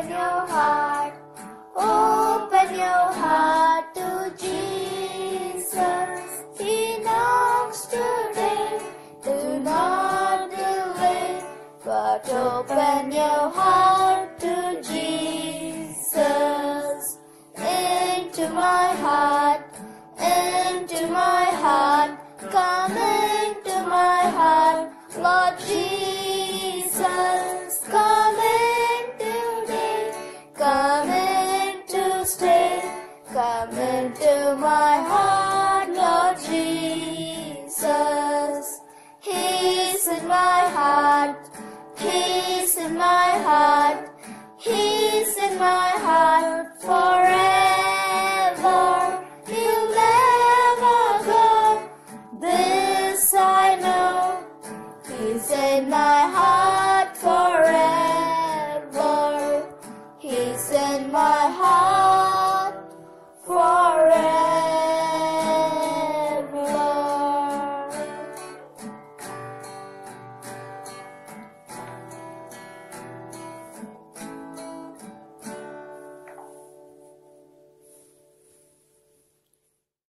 Open your heart, open your heart to Jesus. He knocks today, do not delay, but open your heart to Jesus. Into my heart, into my heart, come into my heart, Lord Jesus. My heart, Lord Jesus. He's in my heart, He's in my heart, He's in my heart forever. He'll never go. This I know. He's in my.